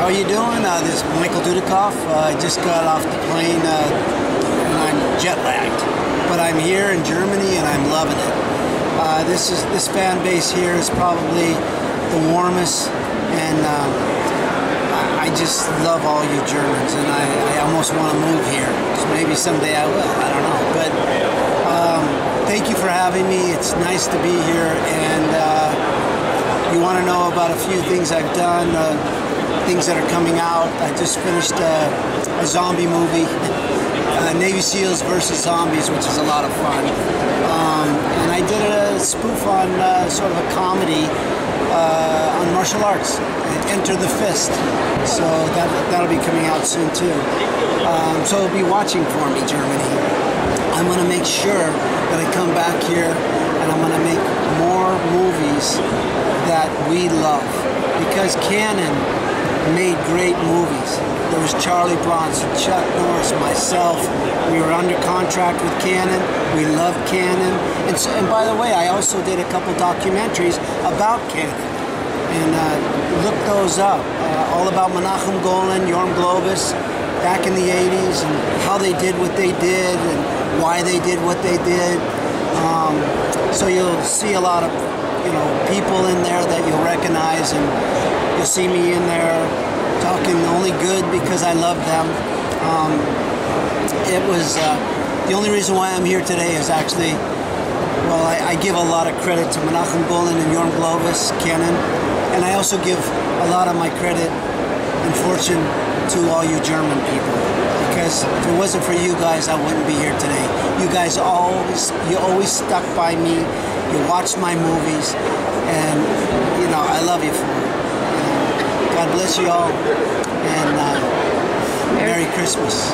How are you doing? Uh, this is Michael Dudikoff. Uh, I just got off the plane uh, and I'm jet lagged, but I'm here in Germany and I'm loving it. Uh, this is this fan base here is probably the warmest, and um, I, just love all you Germans, and I, I almost want to move here. So maybe someday I will. I don't know, but um, thank you for having me. It's nice to be here, and uh, you want to know about a few things I've done, uh, things that are coming out. I just finished uh, a zombie movie, uh, Navy SEALs versus Zombies, which is a lot of fun. Um, and I did a spoof on uh, sort of a comedy uh, on martial arts, Enter the Fist. So that, that'll be coming out soon too. Um, so be watching for me, Germany. I'm going to make sure that I come back here and I'm going to make more movies that we love because Cannon made great movies. There was Charlie Bronson, Chuck Norris, myself. We were under contract with Cannon. We loved Cannon. And, so, and by the way, I also did a couple documentaries about Cannon. And uh, look those up. Uh, all about Menachem Golan, Yoram Globus, back in the 80s, and how they did what they did, and why they did what they did. Um, so you'll see a lot of you know people in there that you'll recognize, and you'll see me in there talking only good because I love them. Um, it was uh, the only reason why I'm here today is actually, well, I, I give a lot of credit to Menachem Golan and Yoram Globus, Cannon, and I also give a lot of my credit and fortune to all you German people. Because if it wasn't for you guys, I wouldn't be here today. You guys always, you always stuck by me. You watched my movies, and you know I love you. God bless you all, and uh, Merry Christmas.